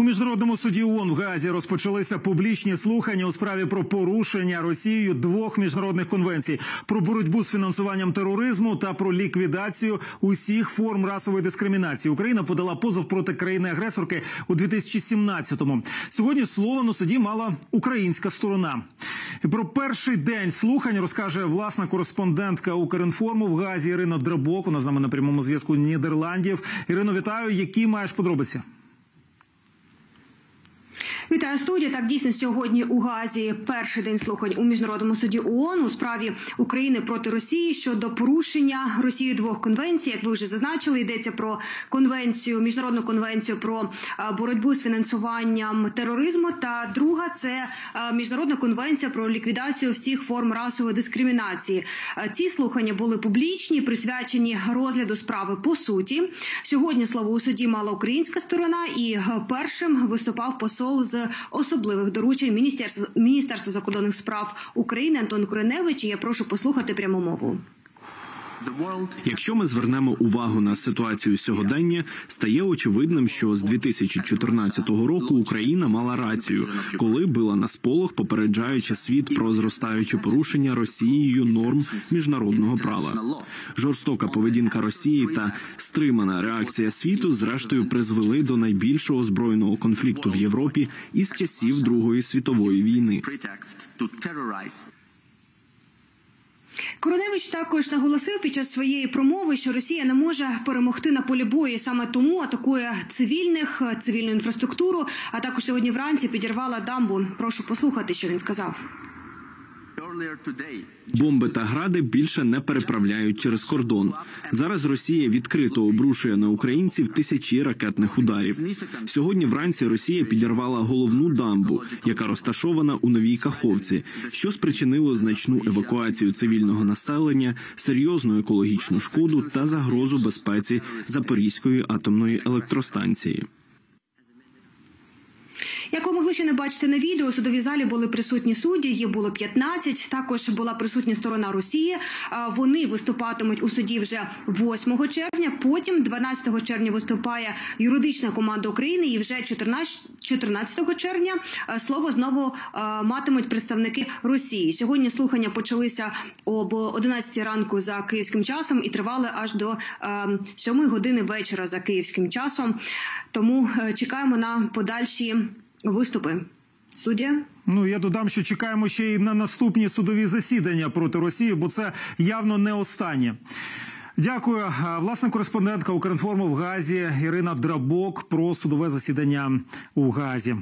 У міжнародному суді ООН в Газі розпочалися публічні слухання у справі про порушення Росією двох міжнародних конвенцій про боротьбу з фінансуванням тероризму та про ліквідацію усіх форм расової дискримінації. Україна подала позов проти країни-агресорки у 2017-му. Сьогодні слово на суді мала українська сторона. Про перший день слухань розкаже власна кореспондентка Укрінформу в Газі Ірина Драбок. Вона з нами на прямому зв'язку Нідерландів. Ірино, вітаю. Які маєш подробиці? Вітаю студія. Так дійсно сьогодні у Газі перший день слухань у міжнародному суді ООН у справі України проти Росії щодо порушення Росії двох конвенцій. Як ви вже зазначили, йдеться про конвенцію, міжнародну конвенцію про боротьбу з фінансуванням тероризму. Та друга це міжнародна конвенція про ліквідацію всіх форм расової дискримінації. Ці слухання були публічні, присвячені розгляду справи по суті. Сьогодні слово у суді мала українська сторона, і першим виступав посол з особливих доручень Міністерства Міністерства закордонних справ України Антон Куреневич. Я прошу послухати пряму мову. Якщо ми звернемо увагу на ситуацію сьогодення, стає очевидним, що з 2014 року Україна мала рацію, коли била на сполох, попереджаючи світ про зростаюче порушення Росією норм міжнародного права. Жорстока поведінка Росії та стримана реакція світу, зрештою, призвели до найбільшого збройного конфлікту в Європі із часів Другої світової війни. Короневич також наголосив під час своєї промови, що Росія не може перемогти на полі бою. Саме тому атакує цивільних, цивільну інфраструктуру. А також сьогодні вранці підірвала дамбу. Прошу послухати, що він сказав. Бомби та гради більше не переправляють через кордон. Зараз Росія відкрито обрушує на українців тисячі ракетних ударів. Сьогодні вранці Росія підірвала головну дамбу, яка розташована у новій Каховці, що спричинило значну евакуацію цивільного населення, серйозну екологічну шкоду та загрозу безпеці Запорізької атомної електростанції. Як ви могли ще не бачити на відео, у судовій залі були присутні судді. Їх було 15. Також була присутня сторона Росії. Вони виступатимуть у суді вже 8 червня. Потім 12 червня виступає юридична команда України. І вже 14, 14 червня слово знову матимуть представники Росії. Сьогодні слухання почалися об 11 ранку за київським часом і тривали аж до 7 години вечора за київським часом. Тому чекаємо на подальші виступи. Суддя? Ну я додам, що чекаємо ще й на наступні судові засідання проти Росії, бо це явно не останнє. Дякую, власна кореспондентка Укрінформу в Газі Ірина Драбок про судове засідання у Газі.